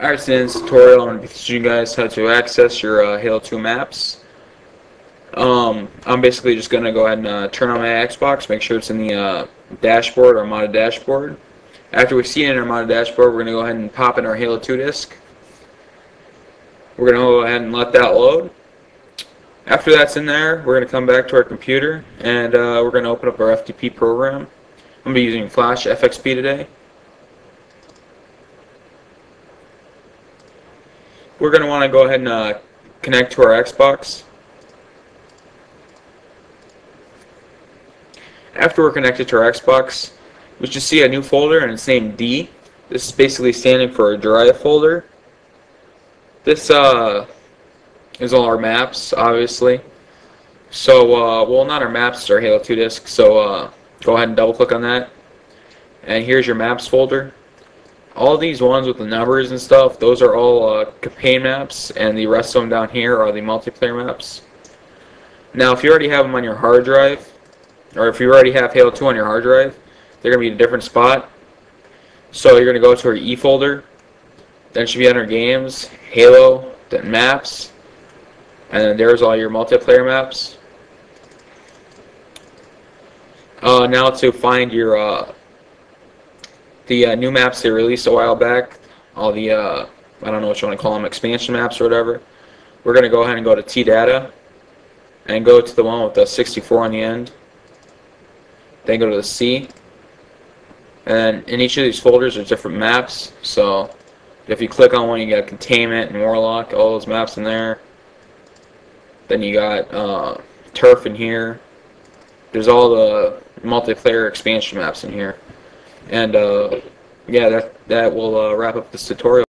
Alright, so in this tutorial, I'm going to be teaching you guys how to access your uh, Halo 2 maps. Um, I'm basically just going to go ahead and uh, turn on my Xbox, make sure it's in the uh, dashboard or modded dashboard. After we see it in our modded dashboard, we're going to go ahead and pop in our Halo 2 disk. We're going to go ahead and let that load. After that's in there, we're going to come back to our computer and uh, we're going to open up our FTP program. I'm going to be using Flash FXP today. We're going to want to go ahead and uh, connect to our Xbox. After we're connected to our Xbox, we should see a new folder and it's named D. This is basically standing for a drive folder. This uh, is all our maps, obviously. So, uh, well, not our maps, it's our Halo 2 disk. So, uh, go ahead and double click on that. And here's your maps folder all these ones with the numbers and stuff, those are all uh, campaign maps, and the rest of them down here are the multiplayer maps. Now, if you already have them on your hard drive, or if you already have Halo 2 on your hard drive, they're going to be in a different spot. So you're going to go to our E folder, then should be under Games, Halo, then Maps, and then there's all your multiplayer maps. Uh, now to find your uh, the uh, new maps they released a while back, all the, uh, I don't know what you want to call them, expansion maps or whatever, we're going to go ahead and go to T-Data and go to the one with the 64 on the end. Then go to the C. And in each of these folders there's different maps, so if you click on one you got Containment and Warlock, all those maps in there. Then you got uh, Turf in here. There's all the multiplayer expansion maps in here. And uh, yeah, that that will uh, wrap up this tutorial.